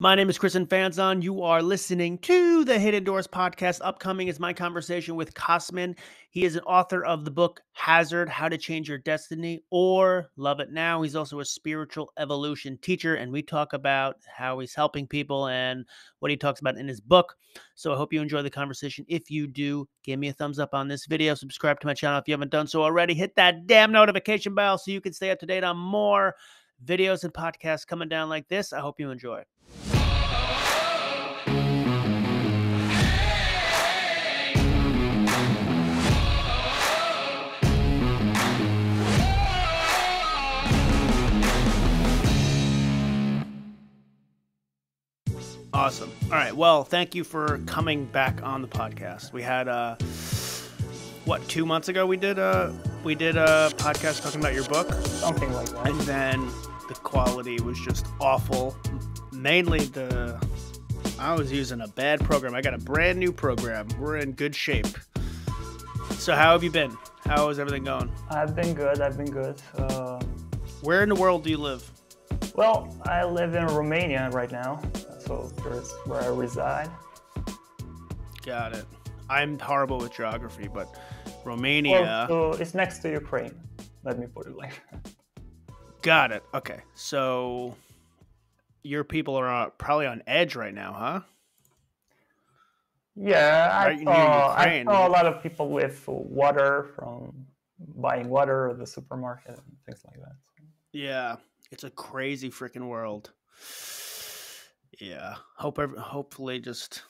My name is Chris Infanzon. You are listening to the Hidden Doors podcast. Upcoming is my conversation with Cosmin. He is an author of the book Hazard How to Change Your Destiny or Love It Now. He's also a spiritual evolution teacher, and we talk about how he's helping people and what he talks about in his book. So I hope you enjoy the conversation. If you do, give me a thumbs up on this video. Subscribe to my channel if you haven't done so already. Hit that damn notification bell so you can stay up to date on more videos and podcasts coming down like this. I hope you enjoy. Awesome. All right. Well, thank you for coming back on the podcast. We had uh what, 2 months ago we did a we did a podcast talking about your book, something like that. And then the quality was just awful. Mainly the I was using a bad program. I got a brand new program. We're in good shape. So how have you been? How is everything going? I've been good. I've been good. Uh, Where in the world do you live? Well, I live in Romania right now so there's where I reside. Got it. I'm horrible with geography, but Romania. Well, so it's next to Ukraine. Let me put it like that. Got it. Okay, so your people are probably on edge right now, huh? Yeah, I, saw, I saw a lot of people with water from buying water at the supermarket and things like that. Yeah, it's a crazy freaking world. Yeah. Hope every, hopefully just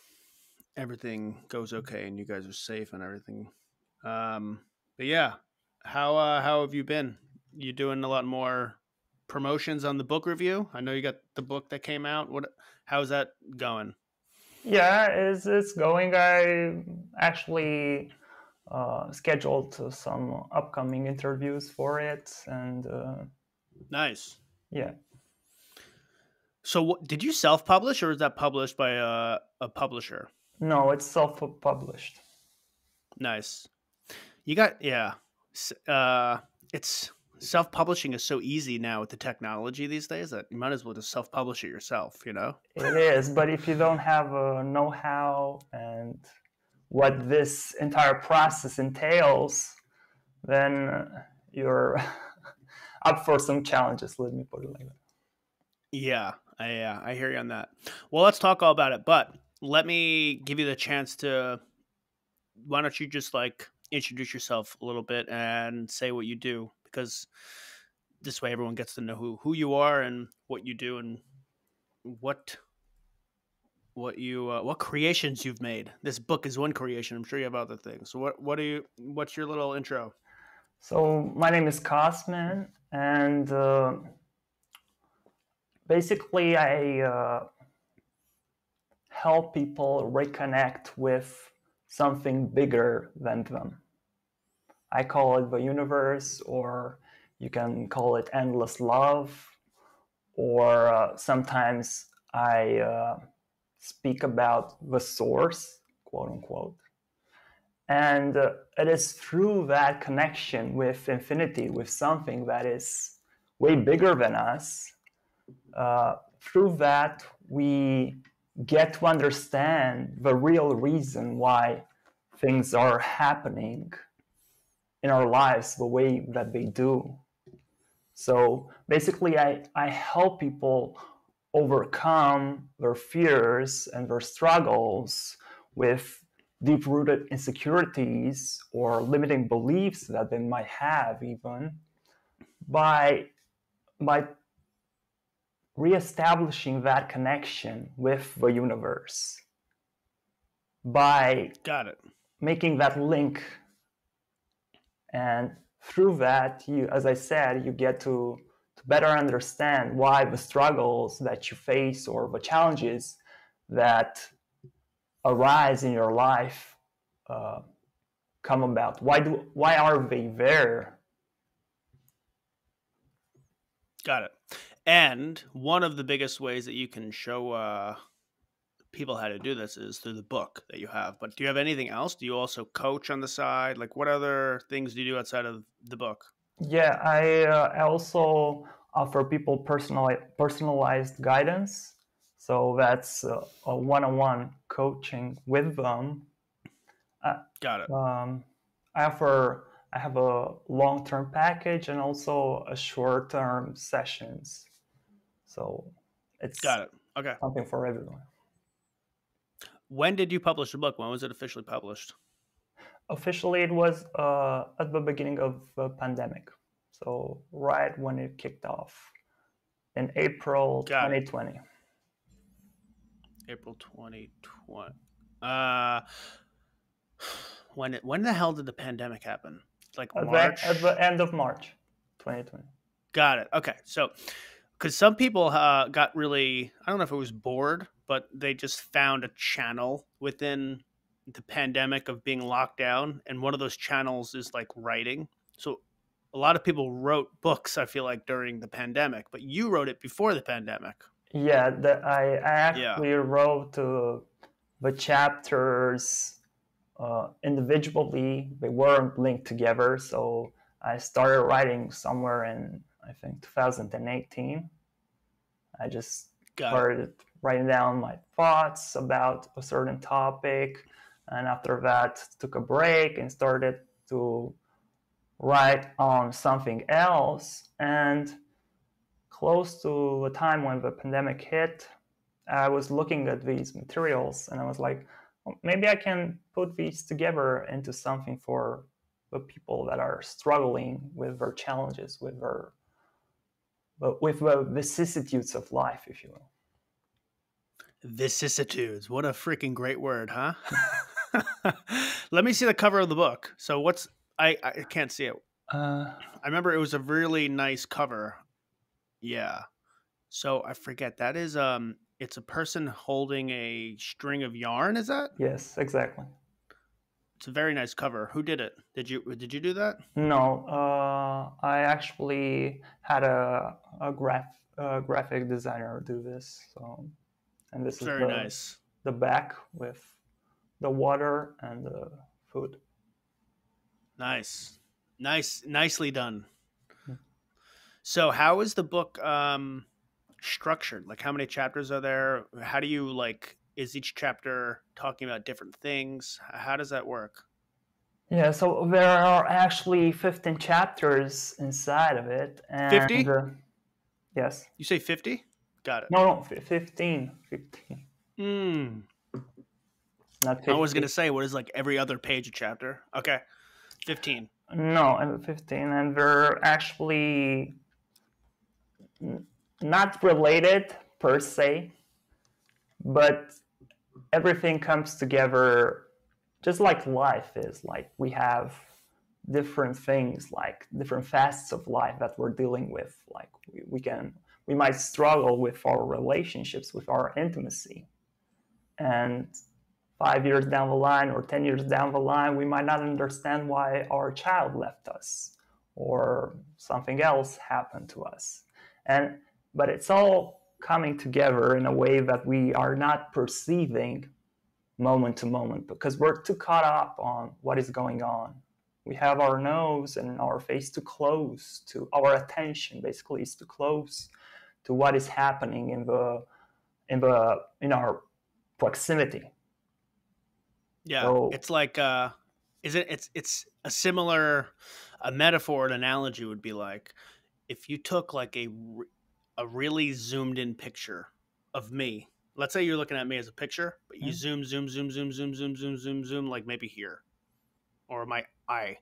everything goes okay and you guys are safe and everything. Um, but yeah, how uh, how have you been? You doing a lot more promotions on the book review? I know you got the book that came out. What how's that going? Yeah, it's it's going. I actually uh, scheduled some upcoming interviews for it, and uh, nice. Yeah. So, what, did you self-publish, or is that published by a, a publisher? No, it's self-published. Nice. You got yeah. Uh, it's self-publishing is so easy now with the technology these days that you might as well just self-publish it yourself. You know. It is, but if you don't have a know-how and what this entire process entails, then you're up for some challenges. Let me put it like that. Yeah, I, uh, I hear you on that. Well, let's talk all about it, but let me give you the chance to. Why don't you just like introduce yourself a little bit and say what you do? Because this way, everyone gets to know who who you are and what you do and what what you uh, what creations you've made. This book is one creation. I'm sure you have other things. So what what are you? What's your little intro? So my name is Cosmin, and uh, basically I uh, help people reconnect with something bigger than them. I call it the universe, or you can call it endless love, or uh, sometimes I uh, speak about the source, quote unquote. And uh, it is through that connection with infinity, with something that is way bigger than us, uh, through that we get to understand the real reason why things are happening in our lives the way that they do. So basically, I, I help people overcome their fears and their struggles with deep rooted insecurities or limiting beliefs that they might have, even by, by reestablishing that connection with the universe by got it making that link and through that you as i said you get to, to better understand why the struggles that you face or the challenges that arise in your life uh, come about. Why do why are they there? Got it. And one of the biggest ways that you can show uh, people how to do this is through the book that you have. But do you have anything else? Do you also coach on the side? Like, what other things do you do outside of the book? Yeah, I, uh, I also offer people personal, personalized guidance. So that's uh, a one-on-one coaching with them. Uh, Got it. Um, I offer I have a long-term package and also a short-term sessions. So it's Got it. Okay. something for everyone. When did you publish the book? When was it officially published? Officially, it was uh, at the beginning of the pandemic. So right when it kicked off in April Got it. 2020. April 2020. Uh, when it, when the hell did the pandemic happen? Like At the, March. at the end of March 2020. Got it. Okay. So, because some people uh, got really, I don't know if it was bored, but they just found a channel within the pandemic of being locked down. And one of those channels is like writing. So, a lot of people wrote books, I feel like, during the pandemic, but you wrote it before the pandemic. Yeah, the, I, I Yeah. actually wrote uh, the chapters uh, individually. They weren't linked together. So I started writing somewhere in, I think, 2018. I just Got it. started writing down my thoughts about a certain topic. And after that, took a break and started to write on something else. And close to the time when the pandemic hit, I was looking at these materials and I was like, "Well, maybe I can put these together into something for the people that are struggling with their challenges, with their with the vicissitudes of life, if you will. Vicissitudes. What a freaking great word, huh? Let me see the cover of the book. So what's I I can't see it. Uh, I remember it was a really nice cover. Yeah. So I forget that is um it's a person holding a string of yarn, is that? yes, exactly. It's a very nice cover. Who did it? Did you did you do that? No, uh, I actually had a, a graph a graphic designer do this. So, and this It's is very the, nice. the back with the water and the food. Nice. Nice nicely done. So how is the book um structured? Like how many chapters are there? How do you like is each chapter talking about different things? How does that work? Yeah, so there are actually 15 chapters inside of it. And, 50? Yes. You say 50? Got it. No, no, 15. 15. Mm. Not 50. I was going to say what is like every other page a chapter. Okay. 15. No, and 15, and they're actually not related per se, but everything comes together just like life is. Like we have different things, like different facets of life that we're dealing with. Like we, we can, we might struggle with our relationships, with our intimacy. And five years down the line or 10 years down the line, we might not understand why our child left us or something else happened to us. And but it's all coming together in a way that we are not perceiving moment to moment because we're too caught up on what is going on. We have our nose and our face too close to our attention basically is too close to what is happening in the in the in our proximity. Yeah. So- it's like uh is it it's it's a similar a metaphor an analogy would be like if you took like a a really zoomed in picture of me. Let's say you're looking at me as a picture, but you Mhm. zoom zoom zoom zoom zoom zoom zoom zoom zoom like maybe here or my eye.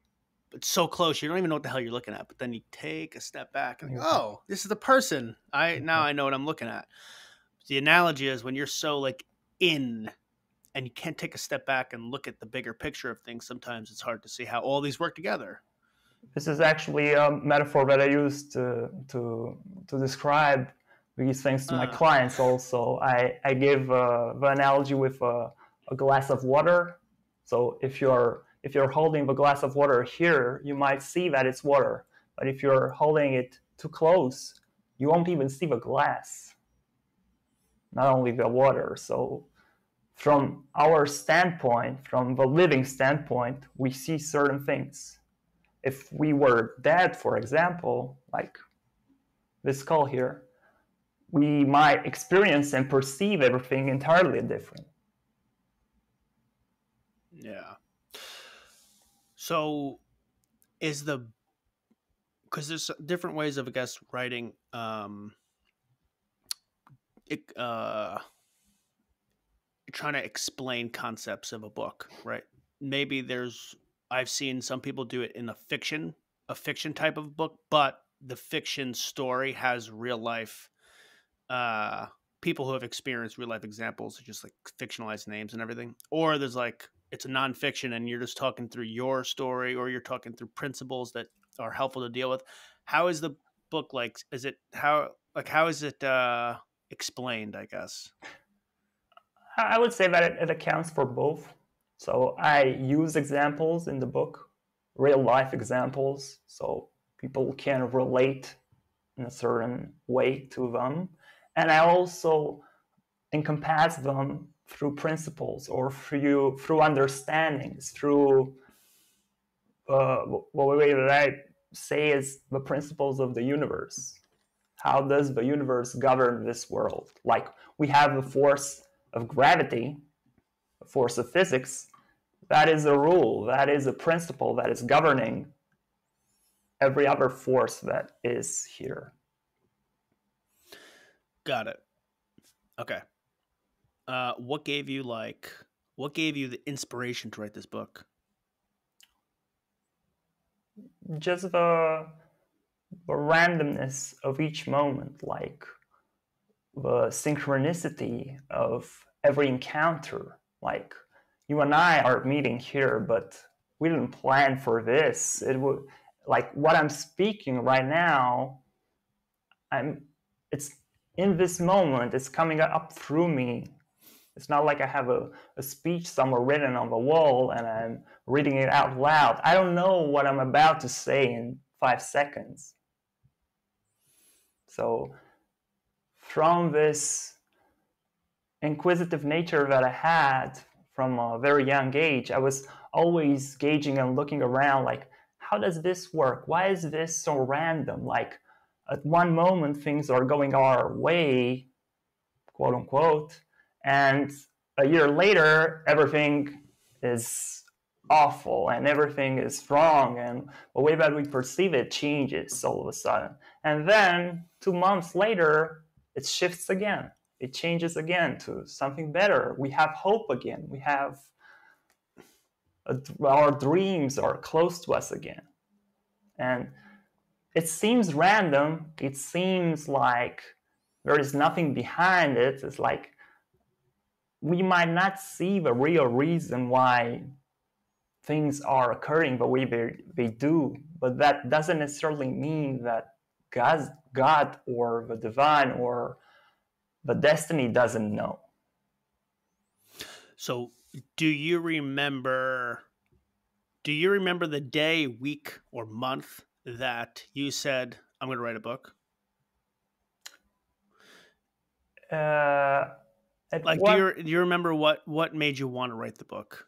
It's so close you don't even know what the hell you're looking at. But then you take a step back and Mhm. oh, this is the person. I now Mhm. I know what I'm looking at. The analogy is when you're so like in and you can't take a step back and look at the bigger picture of things, sometimes it's hard to see how all these work together. This is actually a metaphor that I use to to to describe these things to my Ah. clients. Also, I I give uh, the analogy with a, a glass of water. So if you're if you're holding the glass of water here, you might see that it's water. But if you're holding it too close, you won't even see the glass. Not only the water. So from our standpoint, from the living standpoint, we see certain things if we were dead, for example, like this skull here, we might experience and perceive everything entirely different. Yeah. So is the because there's different ways of I guess writing um it, uh trying to explain concepts of a book, right? Maybe there's I've seen some people do it in a fiction, a fiction type of book, but the fiction story has real life uh people who have experienced real life examples, just like fictionalized names and everything. Or there's like it's a nonfiction and you're just talking through your story or you're talking through principles that are helpful to deal with. How is the book like? Is it how like how is it uh explained? I guess. I would say that it, it accounts for both. So I use examples in the book, real life examples, so people can relate in a certain way to them. And I also encompass them through principles or through through understandings, through uh, what we I say is the principles of the universe. How does the universe govern this world? Like we have the force of gravity, a force of physics, that is a rule, that is a principle that is governing every other force that is here. Got it. Okay. Uh, what gave you like what gave you the inspiration to write this book? Just the, the randomness of each moment, like the synchronicity of every encounter. Like you and I are meeting here, but we didn't plan for this. It would like what I'm speaking right now. I'm it's in this moment. It's coming up through me. It's not like I have a, a speech somewhere written on the wall and I'm reading it out loud. I don't know what I'm about to say in five seconds. So from this inquisitive nature that I had from a very young age, I was always gauging and looking around like, how does this work? Why is this so random? Like, at one moment, things are going our way, quote unquote, and a year later, everything is awful and everything is wrong, and the way that we perceive it changes all of a sudden. And then, two months later, it shifts again. It changes again to something better. We have hope again. We have a, our dreams are close to us again. And it seems random. It seems like there is nothing behind it. It's like we might not see the real reason why things are occurring the way they, they do, but that doesn't necessarily mean that God, God or the divine or the destiny doesn't know. So, do you remember? Do you remember the day, week, or month that you said, "I'm going to write a book"? Uh, like, what, do you do you remember what what made you want to write the book?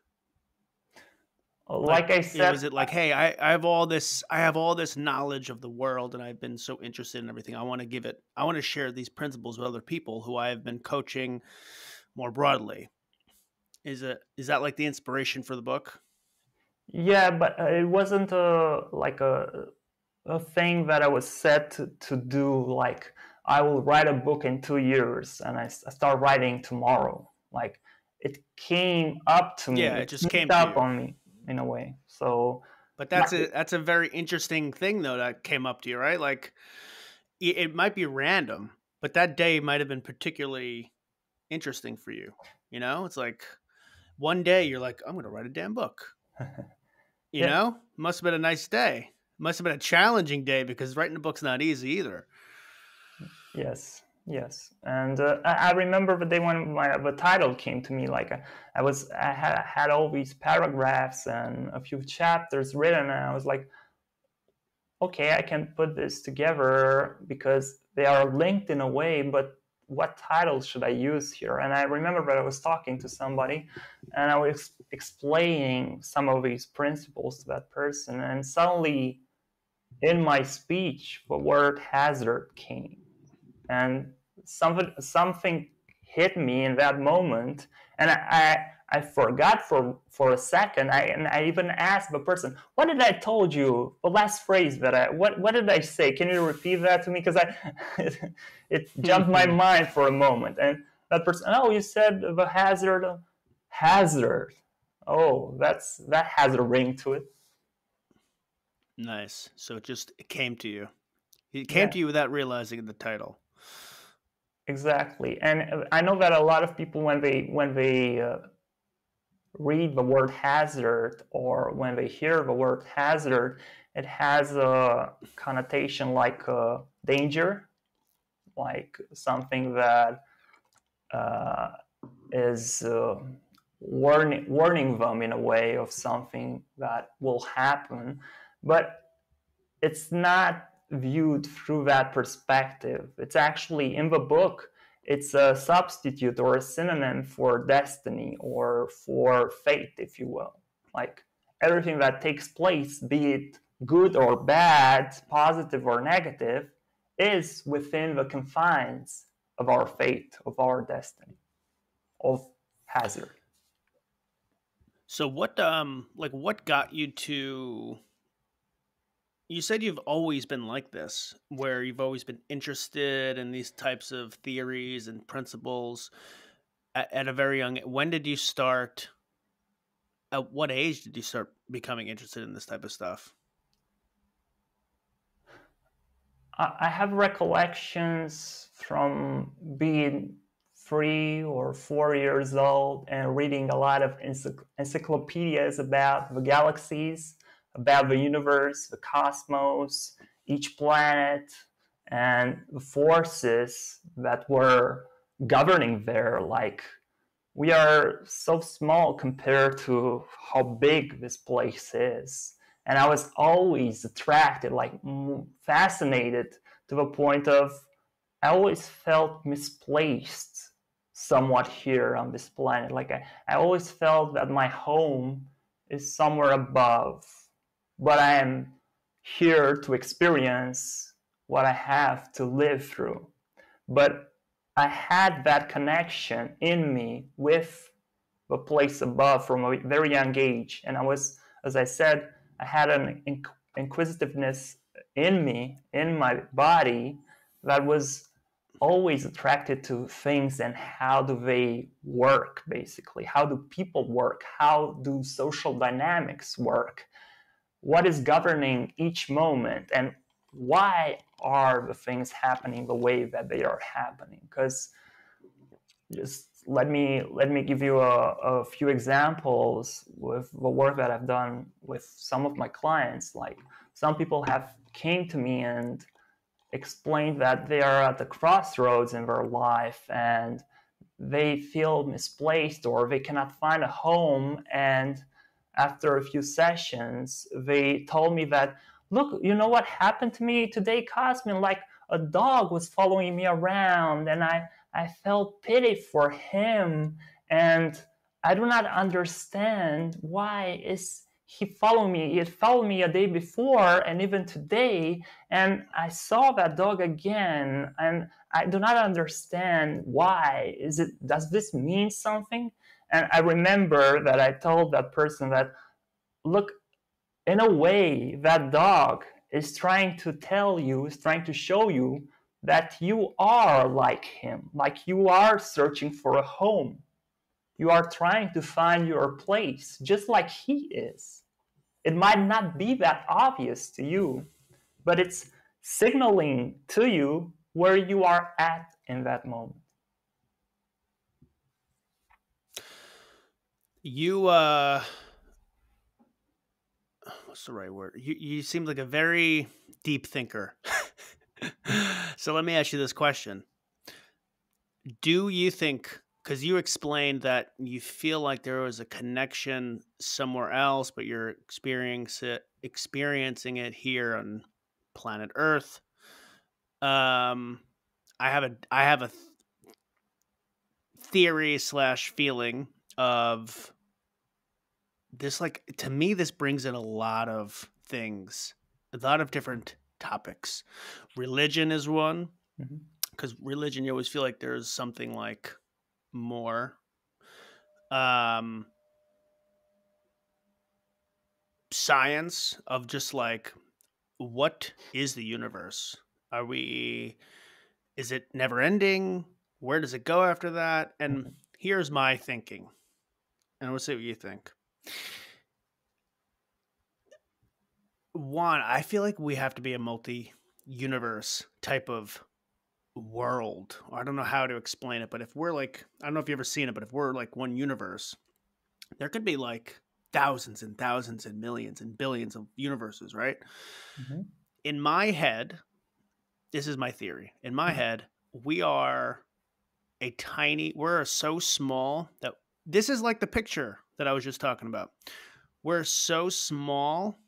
like, like I said, was it like, hey, I, I have all this, I have all this knowledge of the world, and I've been so interested in everything. I want to give it, I want to share these principles with other people who I have been coaching more broadly. Is it is that like the inspiration for the book? Yeah, but uh, it wasn't a like a a thing that I was set to, to do. Like I will write a book in two years, and I, I start writing tomorrow. Like it came up to me. Yeah, it just it came up on me in a way. So, but that's a that's a very interesting thing though that came up to you, right? Like, it, it might be random, but that day might have been particularly interesting for you. You know, it's like one day you're like, I'm going to write a damn book. You yeah. know, must have been a nice day. Must have been a challenging day because writing a book's not easy either. Yes. Yes, and uh, I, remember the day when my the title came to me. Like I, was, I had, had all these paragraphs and a few chapters written, and I was like, okay, I can put this together because they are linked in a way. But what title should I use here? And I remember that I was talking to somebody, and I was explaining some of these principles to that person, and suddenly, in my speech, the word hazard came and something something hit me in that moment, and I, I I forgot for for a second. I and I even asked the person, "What did I told you? The last phrase that I what what did I say? Can you repeat that to me?" Because I it, it jumped my mm-hmm. mind for a moment, and that person, oh, you said the hazard, hazard. Oh, that's that has a ring to it. Nice. So it just it came to you. It came yeah. to you without realizing the title. Exactly, and I know that a lot of people when they when they uh, read the word hazard or when they hear the word hazard, it has a connotation like uh, danger, like something that uh, is uh, warning, warning them in a way of something that will happen. But it's not viewed through that perspective. It's actually in the book it's a substitute or a synonym for destiny or for fate, if you will. Like everything that takes place, be it good or bad, positive or negative, is within the confines of our fate, of our destiny, of hazard. So what um like what got you to you said you've always been like this, where you've always been interested in these types of theories and principles at, at a very young. When did you start? At what age did you start becoming interested in this type of stuff? I have recollections from being three or four years old and reading a lot of encyclopedias about the galaxies about the universe, the cosmos, each planet, and the forces that were governing there. Like, we are so small compared to how big this place is. And I was always attracted, like fascinated to the point of I always felt misplaced somewhat here on this planet. Like I, I always felt that my home is somewhere above but I am here to experience what I have to live through. But I had that connection in me with the place above from a very young age. And I was, as I said, I had an inquisitiveness in me, in my body, that was always attracted to things and how do they work, basically. How do people work? How do social dynamics work? What is governing each moment and why are the things happening the way that they are happening? Because just let me let me give you a, a, few examples with the work that i've done with some of my clients. Like some people have came to me and explained that they are at the crossroads in their life and they feel misplaced or they cannot find a home and after a few sessions, they told me that, look, you know what happened to me today, Cosmin? Like a dog was following me around, and I, I felt pity for him, and I do not understand why is he followed me. He followed me a day before and even today, and I saw that dog again, and I do not understand why. Is it does this mean something? And I remember that I told that person that, look, in a way, that dog is trying to tell you, is trying to show you that you are like him, like you are searching for a home. You are trying to find your place, just like he is. It might not be that obvious to you, but it's signaling to you where you are at in that moment. You uh what's the right word? You you seem like a very deep thinker. so let me ask you this question. Do you think because you explained that you feel like there was a connection somewhere else, but you're experiencing it, experiencing it here on planet Earth. Um, I have a I have a th- theory slash feeling of this like to me this brings in a lot of things a lot of different topics religion is one mm-hmm. because religion, you always feel like there's something like more. Um, science of just like what is the universe? Are we? Is it never ending? Where does it go after that? And Mhm. here's my thinking, and we'll see what you think. One, I feel like we have to be a multi-universe type of world. I don't know how to explain it, but if we're like, I don't know if you've ever seen it, but if we're like one universe, there could be like thousands and thousands and millions and billions of universes, right? Mhm. In my head, this is my theory. In my head, we are a tiny, we're so small that this is like the picture that I was just talking about. We're so small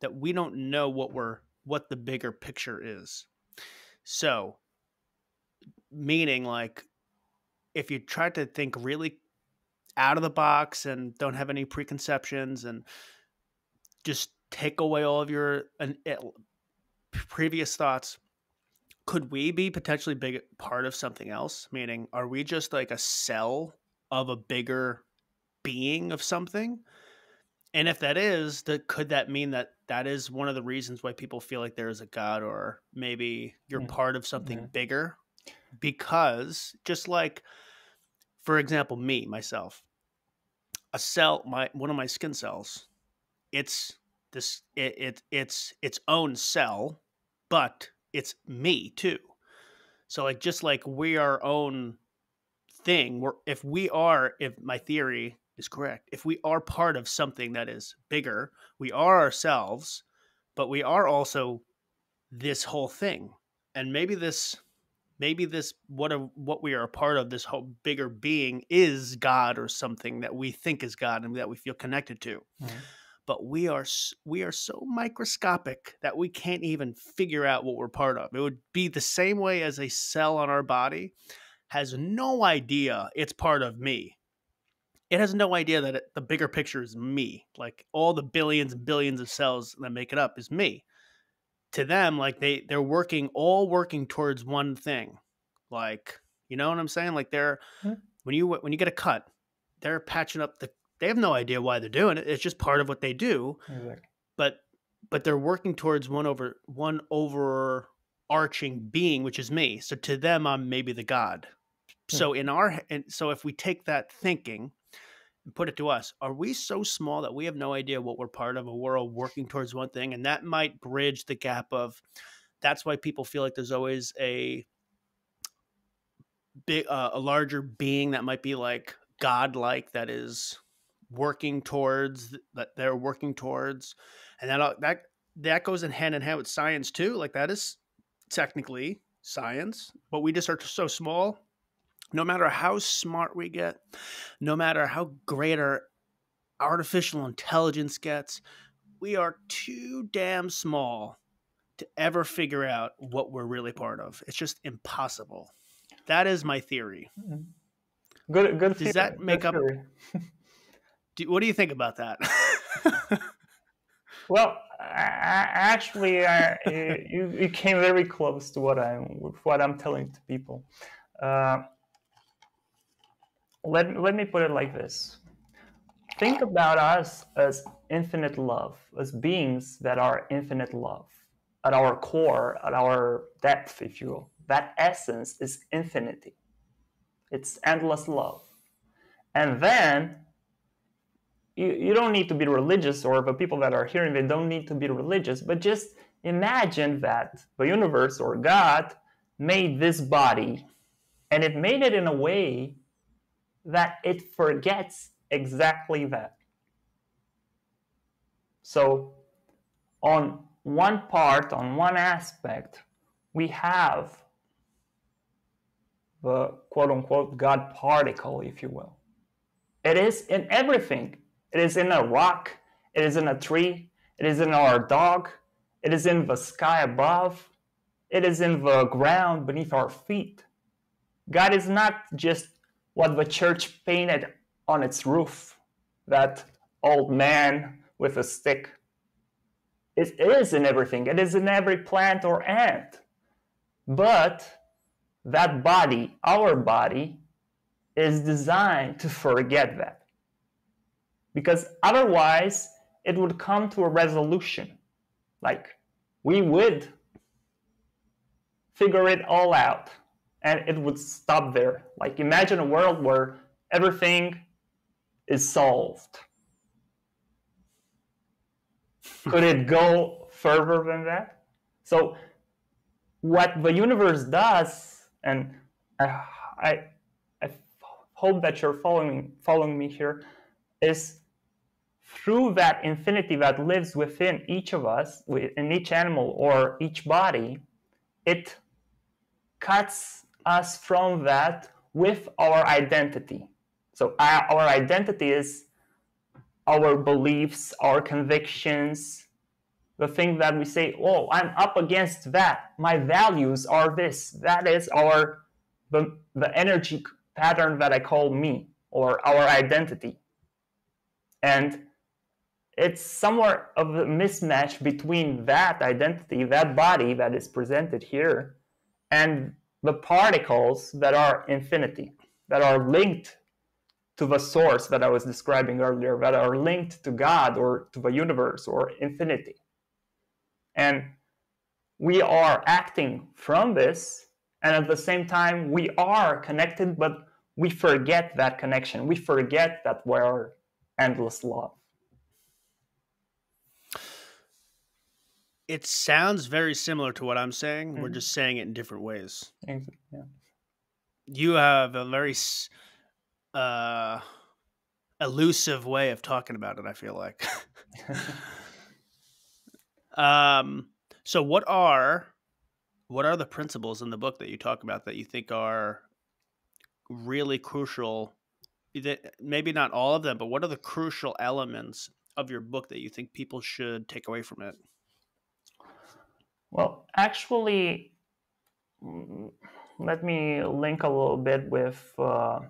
that we don't know what we're what the bigger picture is. So, meaning like if you try to think really out of the box and don't have any preconceptions and just take away all of your uh, previous thoughts could we be potentially big part of something else meaning are we just like a cell of a bigger being of something and if that is that could that mean that that is one of the reasons why people feel like there is a god or maybe you're Mm. part of something Yeah. bigger because just like for example me myself a cell my one of my skin cells it's this it, it it's its own cell but it's me too so like just like we are our own thing we're if we are if my theory is correct if we are part of something that is bigger we are ourselves but we are also this whole thing. And maybe this maybe this what a, what we are a part of this whole bigger being is god or something that we think is god and that we feel connected to. Mhm. but we are we are so microscopic that we can't even figure out what we're part of. It would be the same way as a cell on our body has no idea it's part of me. It has no idea that it, the bigger picture is me. Like all the billions and billions of cells that make it up is me. To them like they they're working all working towards one thing. Like you know what i'm saying? Like they're Hmm. when you when you get a cut they're patching up the they have no idea why they're doing it. It's just part of what they do. Exactly. but but they're working towards one over one overarching being which is me. So to them i'm maybe the god so in our and so if we take that thinking and put it to us are we so small that we have no idea what we're part of a world working towards one thing and that might bridge the gap of that's why people feel like there's always a big uh, a larger being that might be like god-like that is working towards that they're working towards and that that that goes in hand in hand with science too like that is technically science but we just are so small no matter how smart we get no matter how great our artificial intelligence gets we are too damn small to ever figure out what we're really part of it's just impossible that is my theory Mhm. Good. Good. Does theory, that good make up- do, what do you think about that Well, actually, uh, you you came very close to what I'm what I'm telling to people. Uh, let let me put it like this: Think about us as infinite love, as beings that are infinite love at our core, at our depth, if you will. That essence is infinity. It's endless love, and then you, you don't need to be religious or the people that are hearing they don't need to be religious but just imagine that the universe or god made this body and it made it in a way that it forgets exactly that so on one part on one aspect we have the quote unquote god particle if you will it is in everything it is in a rock. It is in a tree. It is in our dog. It is in the sky above. It is in the ground beneath our feet. God is not just what the church painted on its roof, that old man with a stick. It is in everything, it is in every plant or ant. But that body, our body, is designed to forget that. Because otherwise, it would come to a resolution. Like, we would figure it all out and it would stop there. Like, imagine a world where everything is solved. Could it go further than that? So, what the universe does, and I, I, hope that you're following following me here, is through that infinity that lives within each of us, in each animal or each body, it cuts us from that with our identity. So uh, our identity is our beliefs, our convictions, the thing that we say, oh, I'm up against that. My values are this. That is our the, the energy pattern that I call me or our identity. And it's somewhat of a mismatch between that identity, that body that is presented here, and the particles that are infinity, that are linked to the source that I was describing earlier, that are linked to God or to the universe or infinity. And we are acting from this, and at the same time, we are connected, but we forget that connection. We forget that we're endless love. It sounds very similar to what I'm saying. Mm-hmm. We're just saying it in different ways. Yeah. You have a very uh, elusive way of talking about it. I feel like. um. So, what are what are the principles in the book that you talk about that you think are really crucial? That Maybe not all of them, but what are the crucial elements of your book that you think people should take away from it? Well, actually, mm, let me link a little bit with uh,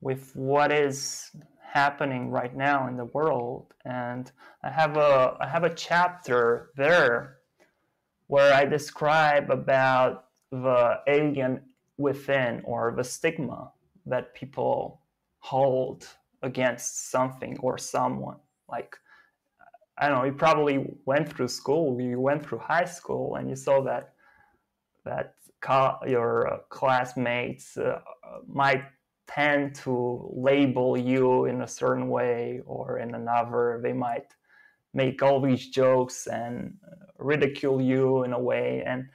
with what is happening right now in the world, and I have a I have a chapter there where I describe about the alien within or the stigma that people hold against something or someone. Like I don't know, you probably went through school, you went through high school, and you saw that that your uh, classmates uh, might tend to label you in a certain way or in another. They might make all these jokes and uh, ridicule you in a way. And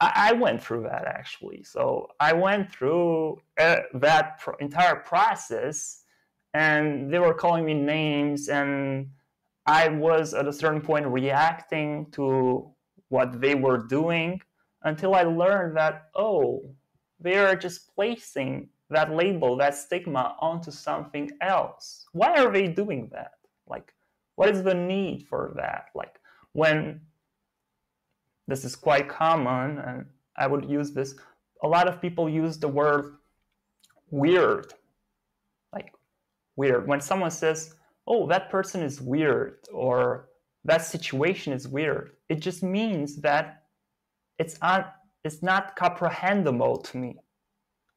I, I went through that actually. So I went through uh, that entire process, and they were calling me names and I was at a certain point reacting to what they were doing until I learned that, oh, they are just placing that label, that stigma onto something else. Why are they doing that? Like, what is the need for that? Like, when this is quite common, and I would use this, a lot of people use the word weird. Like, weird. When someone says, oh, that person is weird or that situation is weird. It just means that it's, un- it's not comprehensible to me.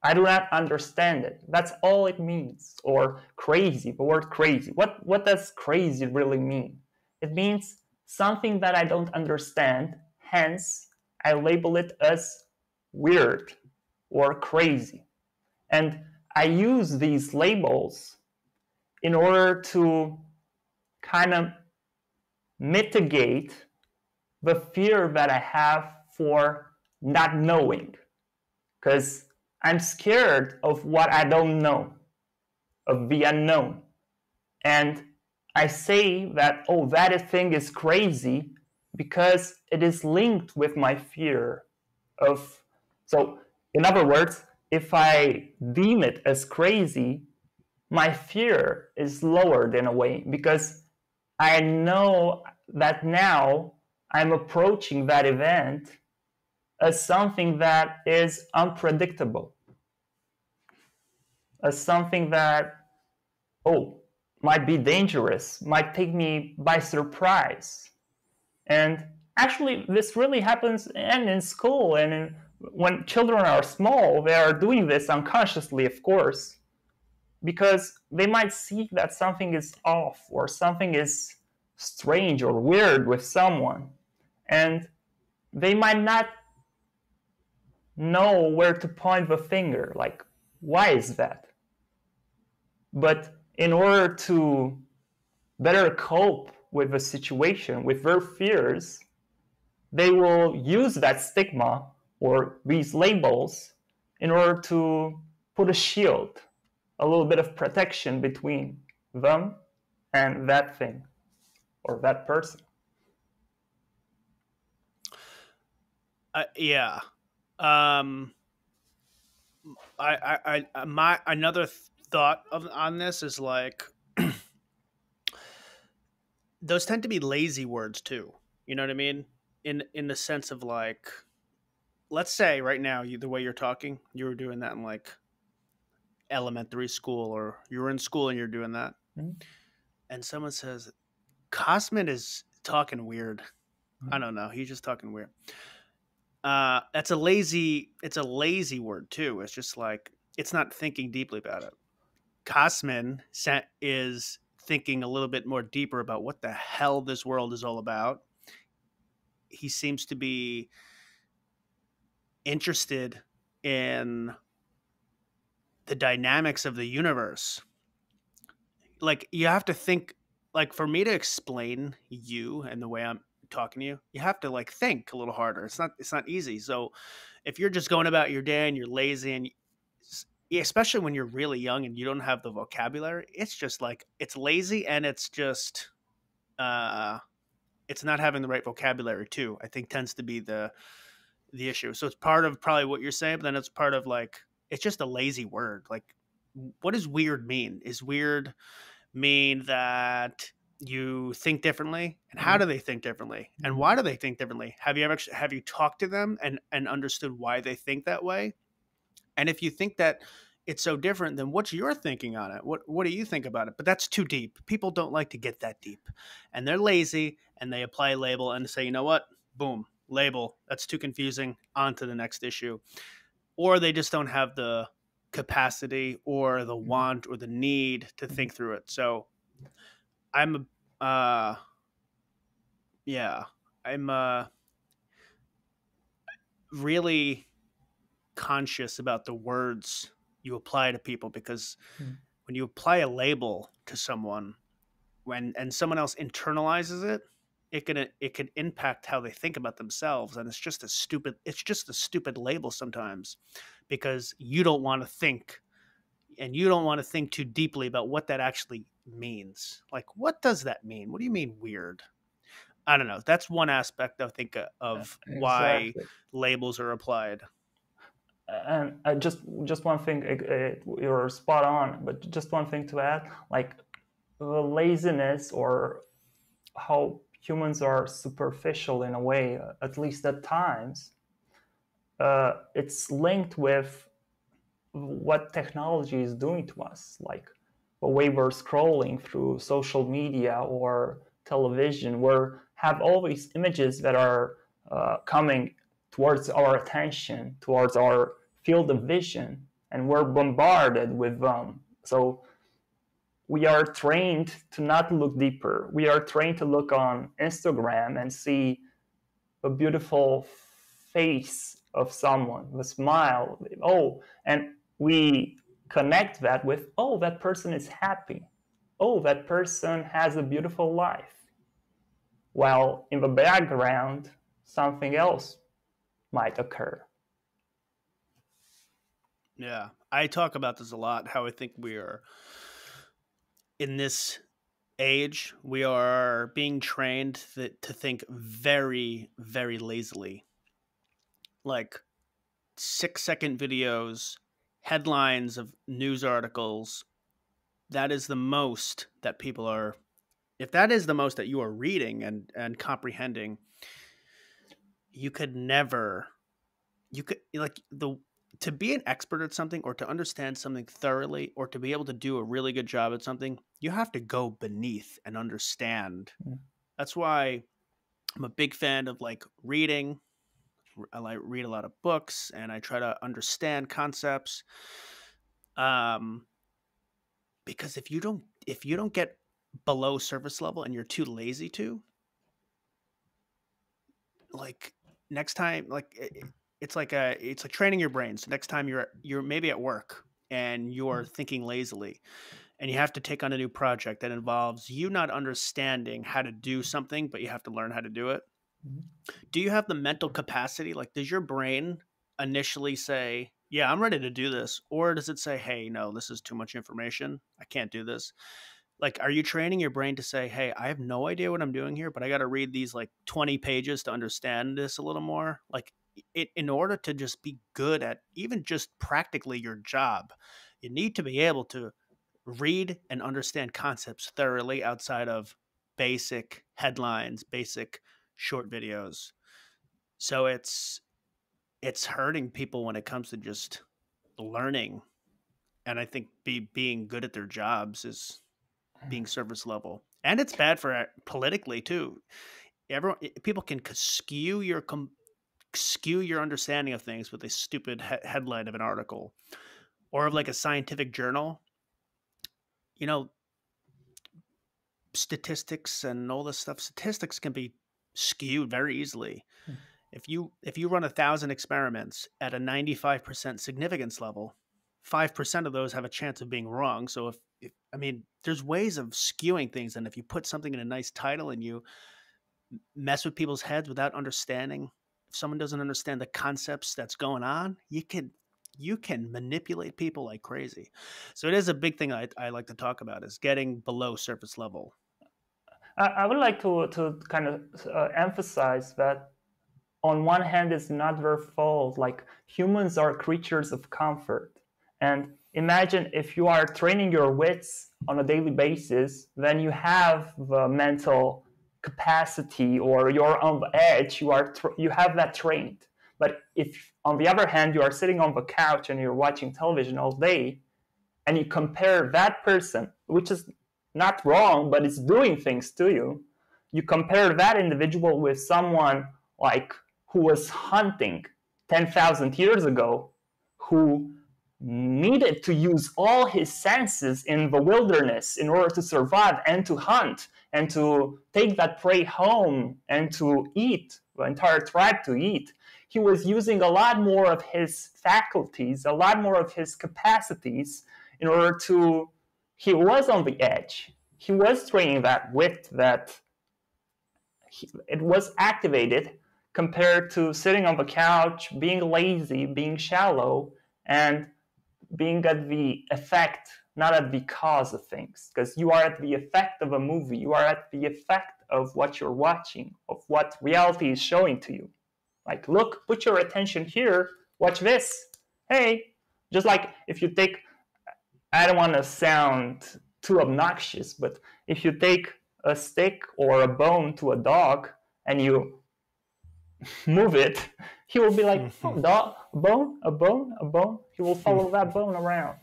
I do not understand it. That's all it means. Or crazy, the word crazy. What, what does crazy really mean? It means something that I don't understand, hence, I label it as weird or crazy. And I use these labels in order to kind of mitigate the fear that I have for not knowing. Because I'm scared of what I don't know, of the unknown. And I say that, oh, that thing is crazy because it is linked with my fear of. So, in other words, if I deem it as crazy, my fear is lowered in a way because I know that now I'm approaching that event as something that is unpredictable, as something that, oh, might be dangerous, might take me by surprise. And actually, this really happens and in school and in when children are small, they are doing this unconsciously, of course, because they might see that something is off or something is strange or weird with someone. And they might not know where to point the finger. Like, why is that? But in order to better cope with the situation, with their fears, they will use that stigma or these labels in order to put a shield, a little bit of protection between them and that thing or that person. Uh, yeah. Um, I, I, I, my another thought of, on this is like those tend to be lazy words too. You know what I mean? In in the sense of like, let's say right now, you the way you're talking, you were doing that in like elementary school, or you're in school and you're doing that, mm-hmm. and someone says, "Cosmin is talking weird." Mm-hmm. I don't know. He's just talking weird. Uh, that's a lazy. It's a lazy word too. It's just like it's not thinking deeply about it. Cosmin is thinking a little bit more deeper about what the hell this world is all about. He seems to be interested in the dynamics of the universe. Like you have to think like for me to explain you and the way I'm talking to you, you have to like think a little harder. It's not it's not easy. So if you're just going about your day and you're lazy and especially when you're really young and you don't have the vocabulary, it's just like it's lazy and it's just uh it's not having the right vocabulary too. I think tends to be the the issue. So it's part of probably what you're saying, but then it's part of like it's just a lazy word. Like what does weird mean? Is weird mean that you think differently? And how mm-hmm. do they think differently? And why do they think differently? Have you ever have you talked to them and and understood why they think that way? And if you think that it's so different then what's your thinking on it? What what do you think about it? But that's too deep. People don't like to get that deep. And they're lazy and they apply a label and say you know what? Boom. Label. That's too confusing. On to the next issue or they just don't have the capacity or the mm-hmm. want or the need to mm-hmm. think through it so I'm uh yeah, I'm uh really conscious about the words you apply to people because mm. when you apply a label to someone when and someone else internalizes it it can it can impact how they think about themselves and it's just a stupid it's just a stupid label sometimes because you don't want to think and you don't want to think too deeply about what that actually means. Like, what does that mean? What do you mean weird? I don't know. That's one aspect I think uh, of exactly. why labels are applied. And uh, just just one thing, uh, you're spot on. But just one thing to add, like laziness or how humans are superficial in a way, at least at times. Uh, it's linked with what technology is doing to us. Like the way we're scrolling through social media or television, we have all these images that are uh, coming towards our attention, towards our field of vision, and we're bombarded with them. So we are trained to not look deeper. We are trained to look on Instagram and see a beautiful face of someone, the smile. Oh, and we connect that with, oh, that person is happy. Oh, that person has a beautiful life. While in the background, something else might occur. Yeah, I talk about this a lot. How I think we are in this age, we are being trained to, think very, very lazily. Like six second videos headlines of news articles, that is the most that people are if that is the most that you are reading and and comprehending you could never you could like the to be an expert at something or to understand something thoroughly or to be able to do a really good job at something you have to go beneath and understand mm. that's why i'm a big fan of like reading I like read a lot of books and I try to understand concepts. Um, because if you don't if you don't get below surface level and you're too lazy to, like next time, like it's like a it's like training your brain. So next time you're you're maybe at work and you're mm-hmm. thinking lazily and you have to take on a new project that involves you not understanding how to do something, but you have to learn how to do it. Mm-hmm. Do you have the mental capacity? Like, does your brain initially say, Yeah, I'm ready to do this? Or does it say, Hey, no, this is too much information. I can't do this? Like, are you training your brain to say, Hey, I have no idea what I'm doing here, but I got to read these like 20 pages to understand this a little more? Like, it, in order to just be good at even just practically your job, you need to be able to read and understand concepts thoroughly outside of basic headlines, basic short videos. So it's it's hurting people when it comes to just learning. And I think be being good at their jobs is being mm. service level. And it's bad for uh, politically too. Everyone people can skew your com- skew your understanding of things with a stupid he- headline of an article or of like a scientific journal you know, statistics and all this stuff, statistics can be skewed very easily. Hmm. If you if you run a thousand experiments at a ninety five percent significance level, five percent of those have a chance of being wrong. So if, if I mean, there's ways of skewing things, and if you put something in a nice title and you mess with people's heads without understanding, if someone doesn't understand the concepts that's going on, you can you can manipulate people like crazy. So it is a big thing I, I like to talk about is getting below surface level. I, I would like to, to kind of uh, emphasize that on one hand, it's not their fault. Like humans are creatures of comfort. And imagine if you are training your wits on a daily basis, then you have the mental capacity or you're on the edge, you are you have that trained. But if, on the other hand, you are sitting on the couch and you're watching television all day, and you compare that person, which is not wrong, but it's doing things to you, you compare that individual with someone like who was hunting 10,000 years ago, who needed to use all his senses in the wilderness in order to survive and to hunt and to take that prey home and to eat, the entire tribe to eat he was using a lot more of his faculties, a lot more of his capacities in order to, he was on the edge. He was training that wit that he, it was activated compared to sitting on the couch, being lazy, being shallow, and being at the effect, not at the cause of things. Because you are at the effect of a movie, you are at the effect of what you're watching, of what reality is showing to you. Like, look, put your attention here, watch this. Hey, just like if you take, I don't want to sound too obnoxious, but if you take a stick or a bone to a dog and you move it, he will be like, oh, dog, a bone, a bone, a bone. He will follow that bone around.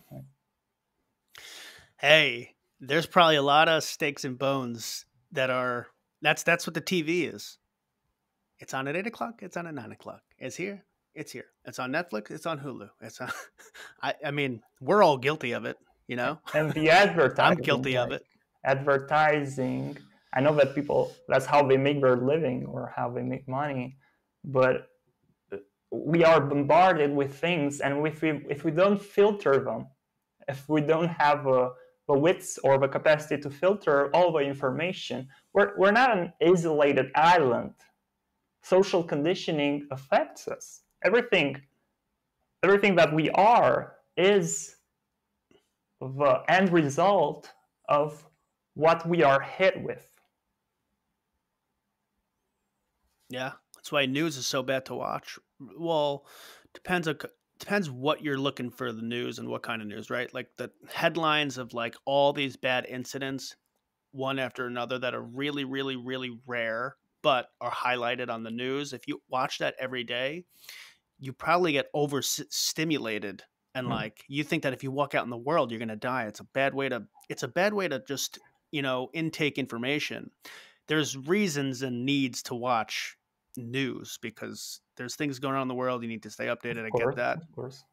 Hey, there's probably a lot of steaks and bones that are that's that's what the TV is. It's on at eight o'clock. It's on at nine o'clock. It's here. It's here. It's on Netflix. It's on Hulu. It's on. I, I mean, we're all guilty of it, you know. And the advertising. I'm guilty of it. Advertising. I know that people. That's how they make their living or how they make money, but we are bombarded with things, and if we if we don't filter them, if we don't have a the wits or the capacity to filter all the information, we're, we're not an isolated island social conditioning affects us. Everything, everything that we are is the end result of what we are hit with. Yeah, that's why news is so bad to watch. Well, depends on depends what you're looking for the news and what kind of news, right? Like the headlines of like all these bad incidents, one after another, that are really, really, really rare but are highlighted on the news, if you watch that every day, you probably get overstimulated and mm. like you think that if you walk out in the world you're going to die. It's a bad way to it's a bad way to just, you know, intake information. There's reasons and needs to watch news because there's things going on in the world. You need to stay updated. I course, get that. Of course.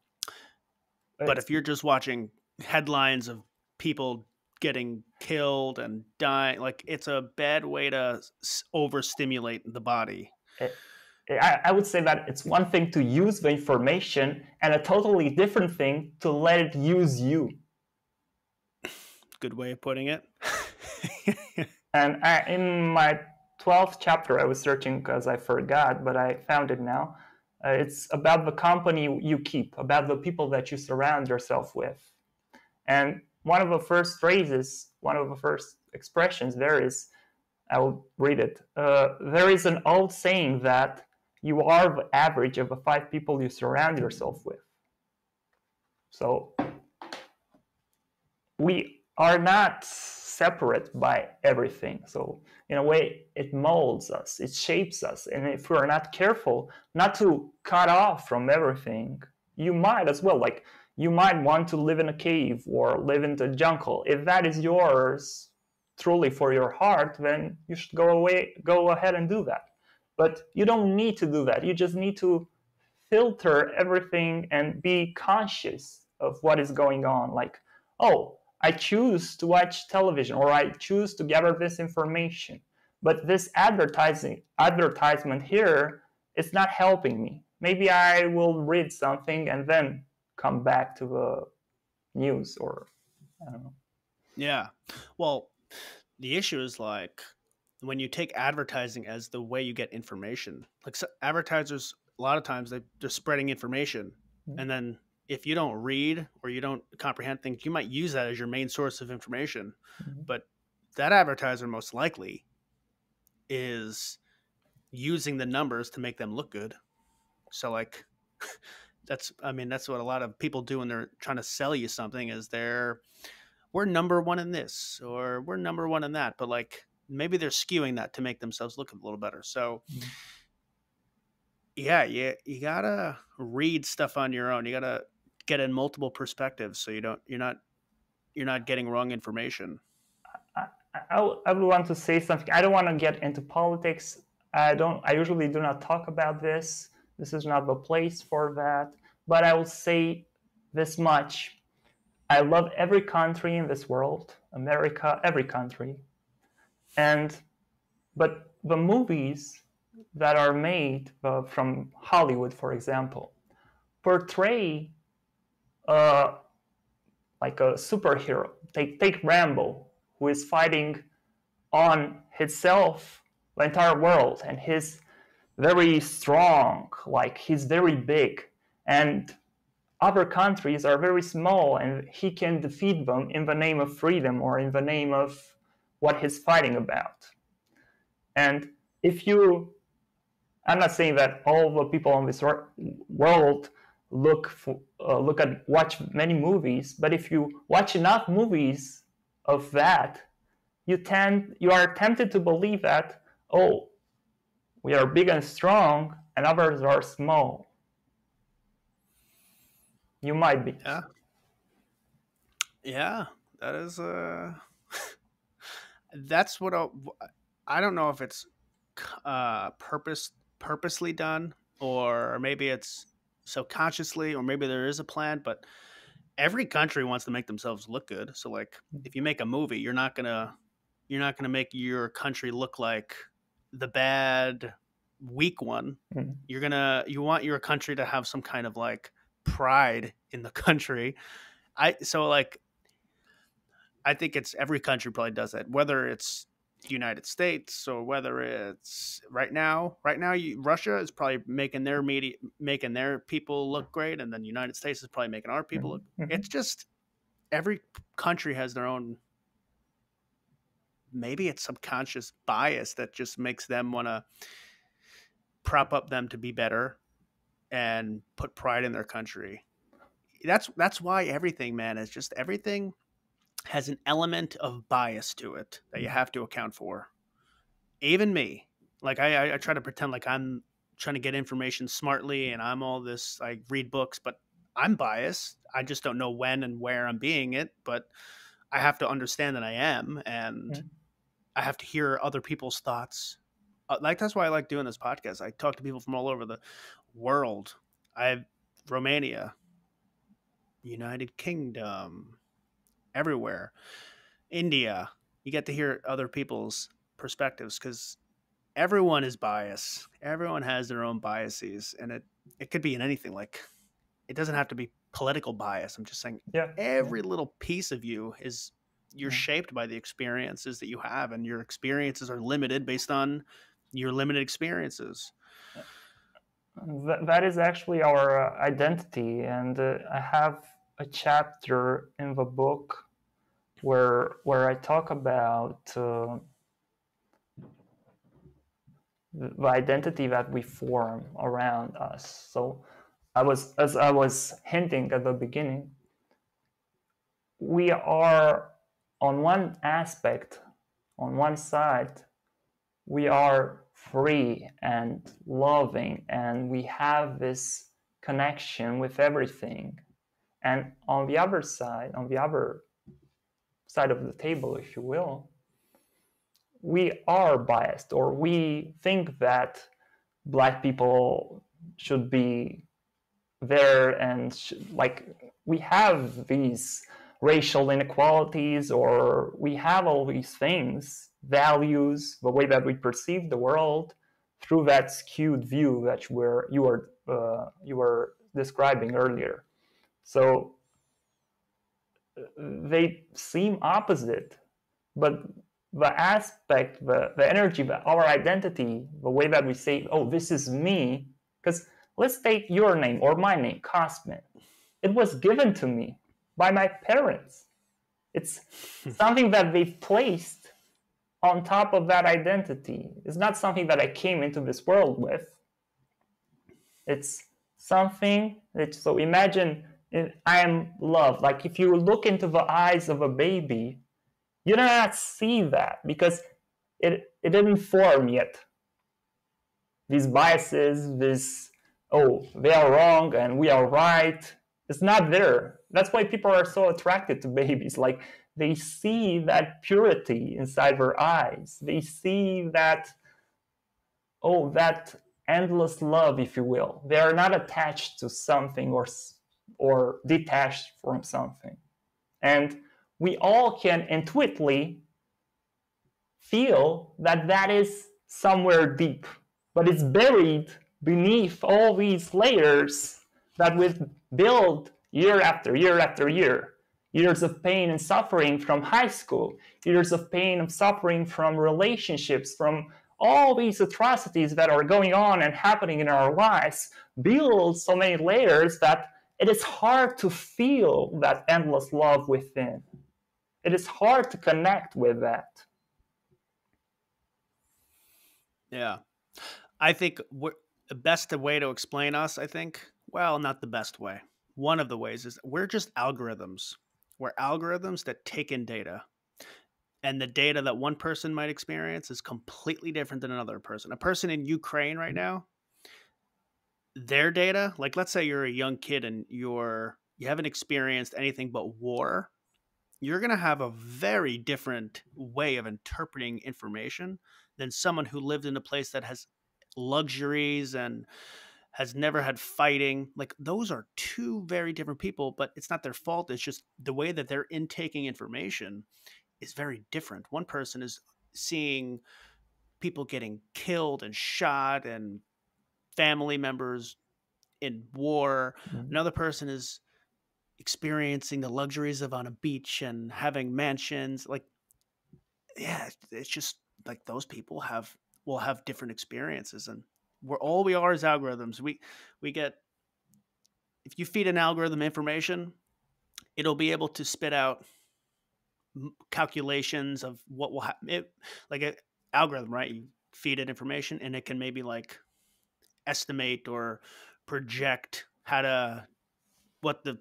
But It's- if you're just watching headlines of people getting killed and dying, like it's a bad way to s- overstimulate the body. Eh, eh, I, I would say that it's one thing to use the information and a totally different thing to let it use you. Good way of putting it. And I, in my 12th chapter, I was searching because I forgot, but I found it now. Uh, it's about the company you keep, about the people that you surround yourself with. And one of the first phrases, one of the first expressions there is, I will read it. Uh, there is an old saying that you are the average of the five people you surround yourself with. So we are not separate by everything. So in a way, it molds us, it shapes us. And if we're not careful not to cut off from everything, you might as well. Like you might want to live in a cave or live in the jungle. If that is yours truly for your heart, then you should go away, go ahead and do that. But you don't need to do that. You just need to filter everything and be conscious of what is going on. Like, oh, I choose to watch television or I choose to gather this information. But this advertising advertisement here is not helping me. Maybe I will read something and then come back to the news or I don't know. Yeah. Well, the issue is like when you take advertising as the way you get information. Like so advertisers, a lot of times they they're spreading information, Mhm. and then if you don't read or you don't comprehend things, you might use that as your main source of information. Mhm. But that advertiser most likely is using the numbers to make them look good. So like that's I mean that's what a lot of people do when they're trying to sell you something is they're we're number one in this or we're number one in that but like maybe they're skewing that to make themselves look a little better so Mhm. yeah you, you gotta read stuff on your own you gotta get in multiple perspectives so you don't you're not you're not getting wrong information I, I, would- I would want to say something. I don't want to get into politics. I don't. I usually do not talk about this. This is not the place for that. But I will say this much: I love every country in this world, America, every country, and but the movies that are made uh, from Hollywood, for example, portray uh, like a superhero. Take take Rambo, who is fighting on himself the entire world, and he's very strong, like he's very big, and other countries are very small, and he can defeat them in the name of freedom or in the name of what he's fighting about. And if you, I'm not saying that all the people on this world look for, uh, look at watch many movies, but if you watch enough movies of that, you tend you are tempted to believe that oh, we are big and strong, and others are small. You might be. Yeah. yeah that is uh that's what I, I don't know if it's uh purpose purposely done or maybe it's subconsciously or maybe there is a plan but every country wants to make themselves look good. So like if you make a movie you're not gonna you're not gonna make your country look like the bad weak one. Mhm. you're gonna you want your country to have some kind of like pride in the country. I so like i think it's every country probably does that whether it's united states or whether it's right now right now you, russia is probably making their media making their people look great and then united states is probably making our people look Mhm. it's just every country has their own maybe it's subconscious bias that just makes them want to prop up them to be better and put pride in their country that's that's why everything man is just everything has an element of bias to it that you have to account for even me like i i, try to pretend like i'm trying to get information smartly and i'm all this i read books but i'm biased i just don't know when and where i'm being it but i have to understand that i am and Mhm. i have to hear other people's thoughts uh, like that's why I like doing this podcast. I talk to people from all over the world. I have Romania, United Kingdom, everywhere, India. You get to hear other people's perspectives because everyone is biased. Everyone has their own biases, and it it could be in anything. Like it doesn't have to be political bias. I'm just saying, yeah, every yeah. little piece of you is you're Yeah. shaped by the experiences that you have, and your experiences are limited based on your limited experiences. That, that is actually our uh, identity, and uh, I have a chapter in the book where where I talk about uh, the the identity that we form around us. So, I was as I was hinting at the beginning, we are on one aspect, on one side, we are free and loving and we have this connection with everything and on the other side on the other side of the table if you will we are biased or we think that black people should be there and sh- like we have these racial inequalities or we have all these things values the way that we perceive the world through that skewed view that you were you were uh, you were describing earlier so uh, they seem opposite but the aspect the, the energy the, our identity the way that we say oh this is me because let's take your name or my name cosmin it was given to me by my parents it's something that they've placed on top of that identity. It's not something that I came into this world with. It's something that, so imagine I am love. Like if you look into the eyes of a baby, you do not see that because it, it didn't form yet. These biases, this, oh, they are wrong and we are right, it's not there. That's why people are so attracted to babies. Like they see that purity inside their eyes. They see that, oh, that endless love, if you will. They are not attached to something or, or detached from something. And we all can intuitively feel that that is somewhere deep, but it's buried beneath all these layers that we've built year after year after year years of pain and suffering from high school, years of pain and suffering from relationships, from all these atrocities that are going on and happening in our lives, build so many layers that it is hard to feel that endless love within. It is hard to connect with that. Yeah. I think the best way to explain us, I think, well, not the best way. One of the ways is we're just algorithms we're algorithms that take in data and the data that one person might experience is completely different than another person. A person in Ukraine right now, their data, like let's say you're a young kid and you're you haven't experienced anything but war, you're going to have a very different way of interpreting information than someone who lived in a place that has luxuries and has never had fighting. Like those are two very different people, but it's not their fault. It's just the way that they're intaking information is very different. One person is seeing people getting killed and shot and family members in war. Mm-hmm. Another person is experiencing the luxuries of on a beach and having mansions. Like, yeah, it's just like those people have will have different experiences and we're all we are is algorithms. We we get if you feed an algorithm information, it'll be able to spit out calculations of what will happen. Like an algorithm, right? You feed it information, and it can maybe like estimate or project how to what the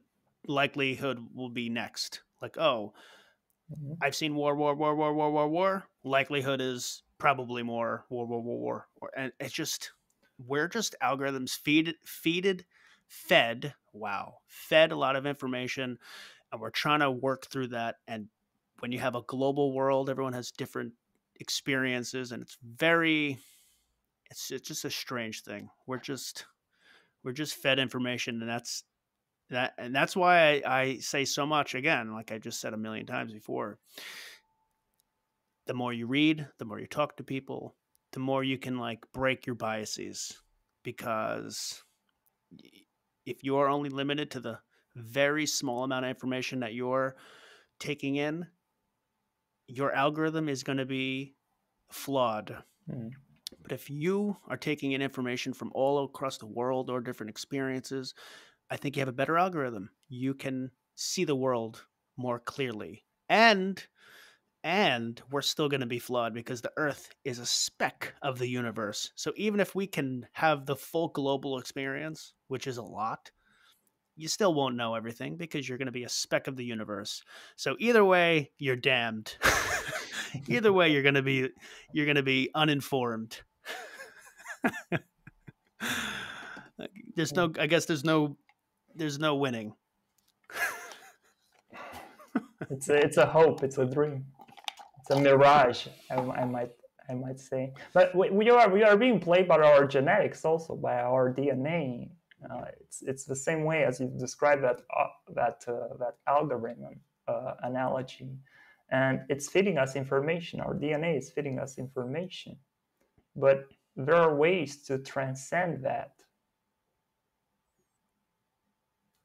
likelihood will be next. Like, oh, mm-hmm. I've seen war, war, war, war, war, war, war. Likelihood is probably more war, war, war, war. Or, and it's just we're just algorithms feed feeded fed wow fed a lot of information and we're trying to work through that and when you have a global world everyone has different experiences and it's very it's it's just a strange thing. We're just we're just fed information, and that's that, and that's why I, I say so much again, like I just said a million times before. The more you read, the more you talk to people, the more you can like break your biases, because if you're only limited to the very small amount of information that you're taking in, your algorithm is going to be flawed. Mm. But if you are taking in information from all across the world or different experiences, I think you have a better algorithm. You can see the world more clearly. And and we're still going to be flawed because the earth is a speck of the universe. So even if we can have the full global experience, which is a lot, you still won't know everything because you're going to be a speck of the universe. So either way, you're damned. either way, you're going to be you're going to be uninformed. There's no I guess there's no there's no winning. it's a, it's a hope, it's a dream. It's a mirage, I, I might I might say. But we, we are we are being played by our genetics also by our DNA uh, it's it's the same way as you described that uh, that uh, that algorithm uh, analogy, and it's feeding us information. Our DNA is feeding us information, but there are ways to transcend that.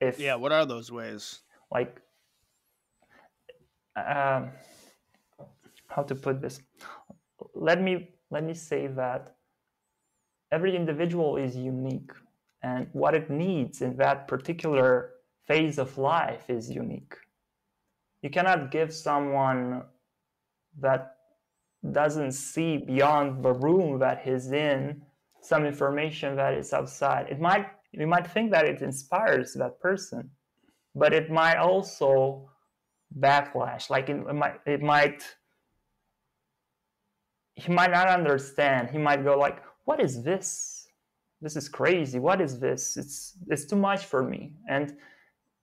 If yeah, what are those ways? Like, um, how to put this? Let me let me say that every individual is unique and what it needs in that particular phase of life is unique. You cannot give someone that doesn't see beyond the room that he's in some information that is outside. It might you might think that it inspires that person, but it might also backlash. Like it, it might it might he might not understand. He might go like, "What is this?" this is crazy what is this it's it's too much for me and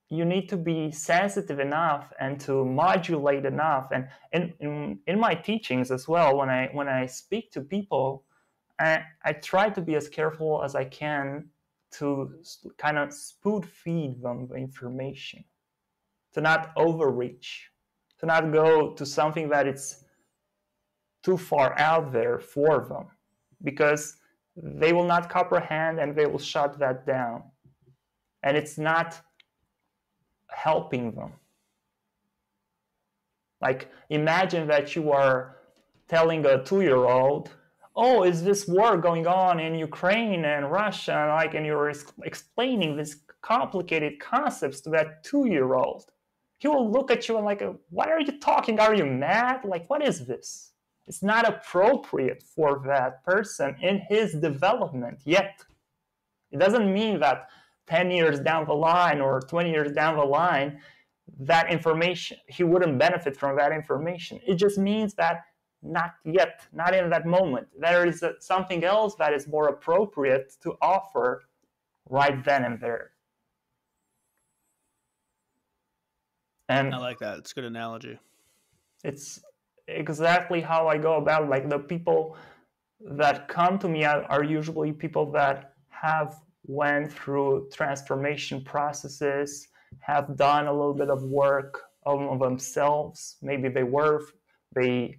you need to be sensitive enough and to modulate enough and in, in, in my teachings as well when i when i speak to people I, I try to be as careful as i can to kind of spoon feed them the information to not overreach to not go to something that it's too far out there for them because they will not comprehend and they will shut that down. And it's not helping them. Like, imagine that you are telling a two year old, Oh, is this war going on in Ukraine and Russia? And like, and you're explaining these complicated concepts to that two year old. He will look at you and, like, What are you talking? Are you mad? Like, what is this? it's not appropriate for that person in his development yet. It doesn't mean that 10 years down the line or 20 years down the line, that information, he wouldn't benefit from that information. It just means that not yet, not in that moment. There is a, something else that is more appropriate to offer right then and there. And I like that. It's a good analogy. It's exactly how I go about like the people that come to me are usually people that have went through transformation processes, have done a little bit of work of themselves. Maybe they were they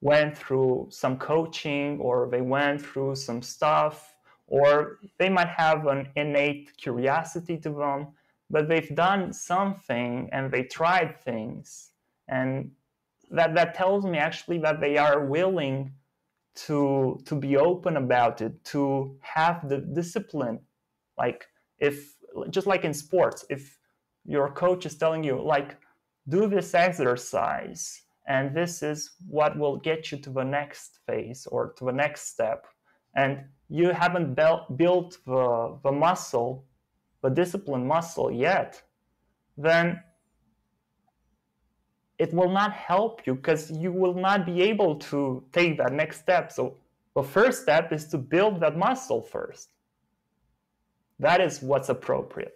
went through some coaching or they went through some stuff or they might have an innate curiosity to them but they've done something and they tried things and that that tells me actually that they are willing to to be open about it to have the discipline like if just like in sports if your coach is telling you like do this exercise and this is what will get you to the next phase or to the next step and you haven't built the, the muscle the discipline muscle yet then it will not help you because you will not be able to take that next step. So the first step is to build that muscle first. That is what's appropriate.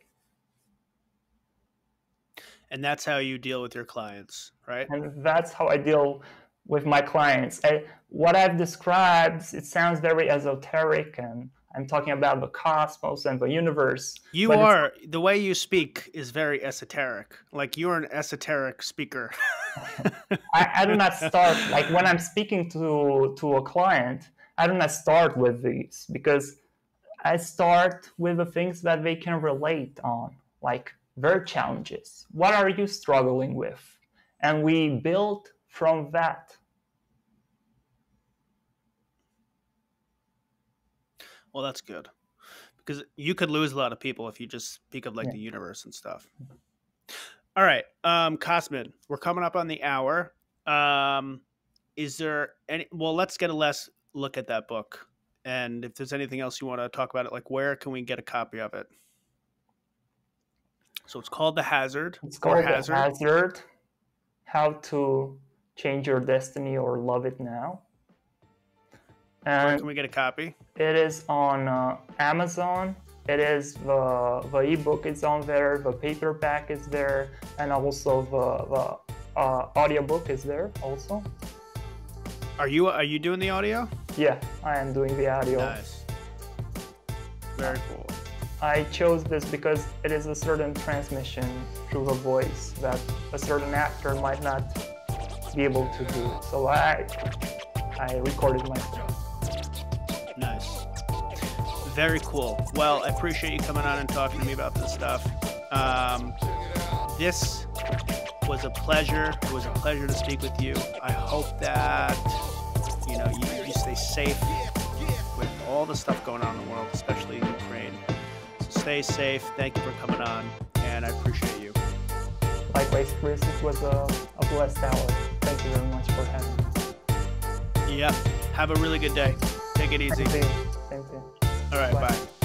And that's how you deal with your clients, right? And that's how I deal with my clients. I, what I've described, it sounds very esoteric, and I'm talking about the cosmos and the universe. You are the way you speak is very esoteric. Like you're an esoteric speaker. I, I do not start like when I'm speaking to to a client. I do not start with these because I start with the things that they can relate on, like their challenges. What are you struggling with? And we build from that. Well, that's good because you could lose a lot of people if you just speak of like Yeah. the universe and stuff. All right, um, Cosmin, we're coming up on the hour. Um, is there any? Well, let's get a less look at that book, and if there's anything else you want to talk about it, like where can we get a copy of it? So it's called The Hazard. It's called The Hazard. Hazard. How to change your destiny or love it now. Where can we get a copy? it is on uh, Amazon. It is the the ebook is on there. The paperback is there, and also the the uh, audiobook is there also. Are you are you doing the audio? Yeah, I am doing the audio. Nice. Very cool. I chose this because it is a certain transmission through the voice that a certain actor might not be able to do. So I I recorded myself. Nice. Very cool. Well, I appreciate you coming on and talking to me about this stuff. Um, this was a pleasure. It was a pleasure to speak with you. I hope that safe with all the stuff going on in the world, especially in Ukraine. So stay safe. Thank you for coming on, and I appreciate you. Likewise, Chris, it was a, a blessed hour. Thank you very much for having me. Yep. Have a really good day. Take it easy. Same thing. Same thing. All right. Bye. bye.